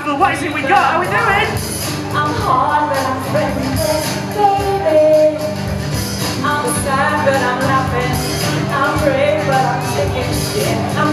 hospital. What is it we got? How are we doing? I'm hard but I'm friendly, baby. I'm sad but I'm laughing. I'm brave but I'm shaking shit. I'm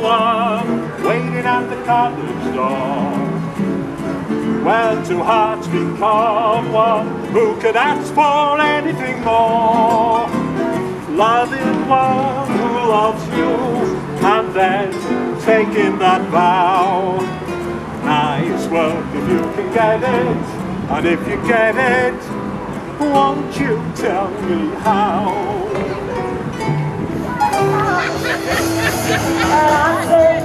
one waiting at the cottage door. Well, two hearts become one, who could ask for anything more? Loving one who loves you, and then taking that vow. Nice work if you can get it, and if you get it, won't you tell me how? Uh, hey,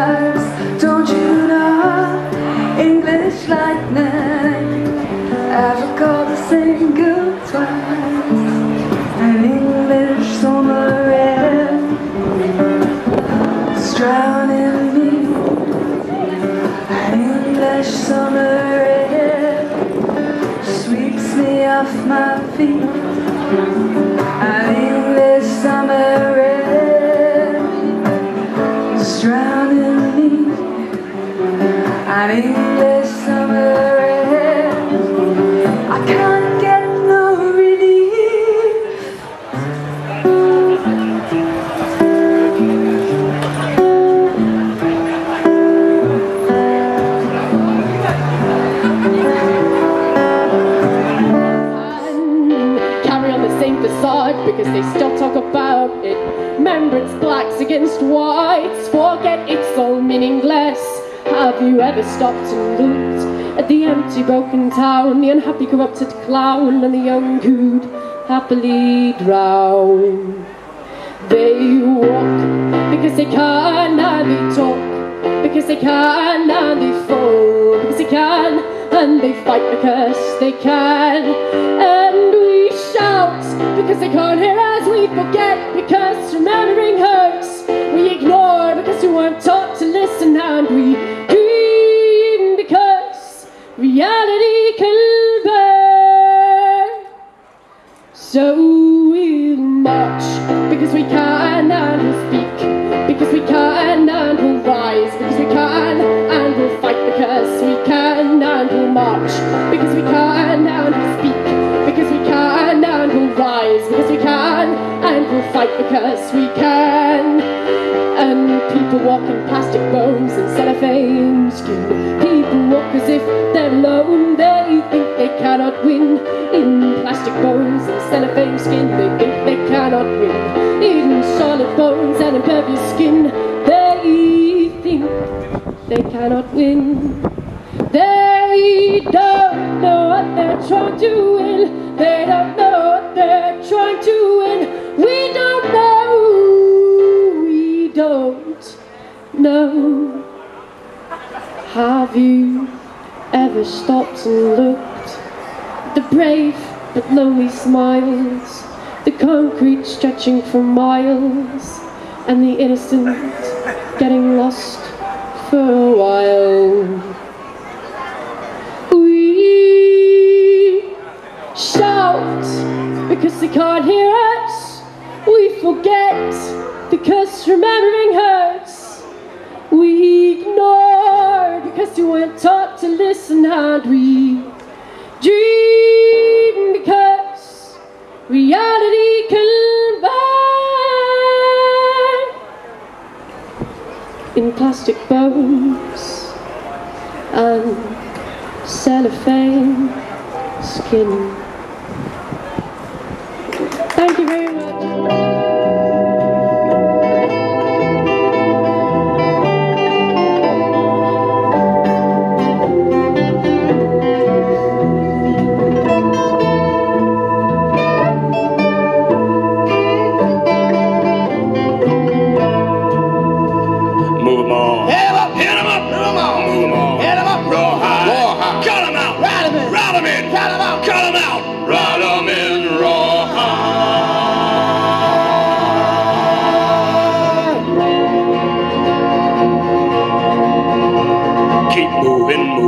single? Don't you know English lightning ever caught a single twice? And looked at the empty, broken town, the unhappy, corrupted clown, and the young who'd happily drown? They walk because they can and they talk because they can and they fall because they can and they fight because they can. And we shout because they can't hear us we forget because remembering hurts. We ignore because we weren't taught to listen and we reality can burn so we'll march because we can and we'll speak because we can and we'll rise because we can and we'll fight because we can and we'll march because we can and we'll speak because we can and we'll rise because we can and we'll fight because we can and people walk in plastic bones and cellophane skin. Cellophane skin. They think they cannot win in solid bones and impervious skin. They think they cannot win. They don't know what they're trying to win. They don't know what they're trying to win. We don't know. We don't know. Have you ever stopped and looked the brave lonely smiles, the concrete stretching for miles, and the innocent getting lost for a while? We shout because they can't hear us. We forget because remembering hurts. We ignore because we weren't taught to listen and we dream reality can burn in plastic bones and cellophane skin.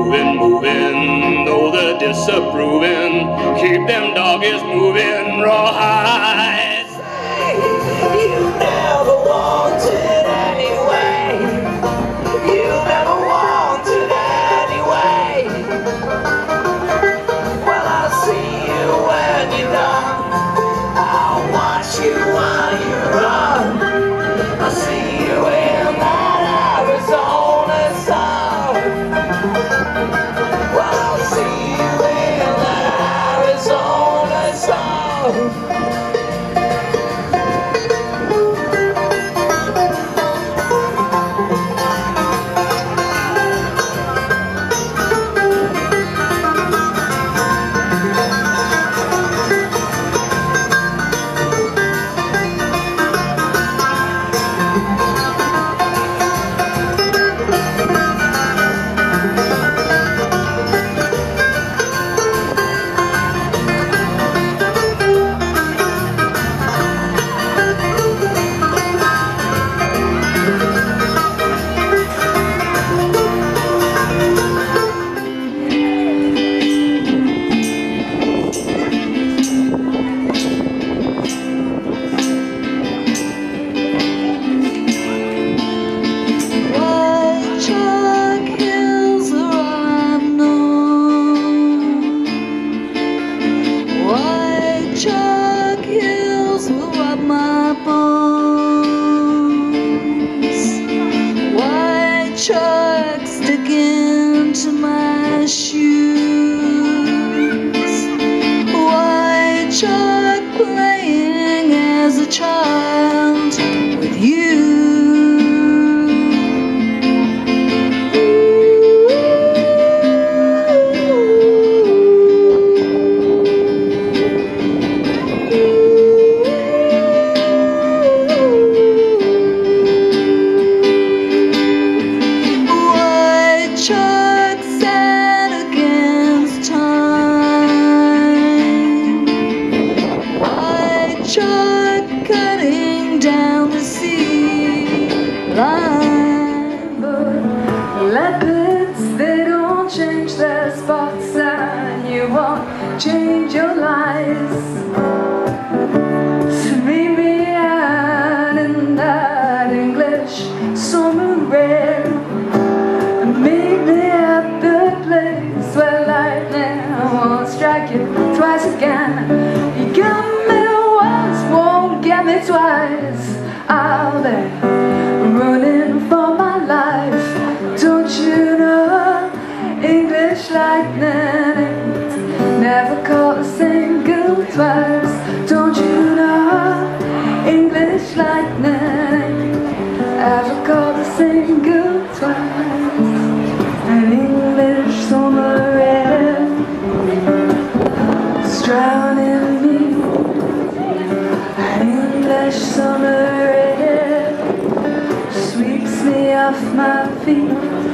moving, moving, though the disapproving. Keep them doggies moving, rawhide. Say you never wanted. an English summer air is drowning me. An English summer air sweeps me off my feet.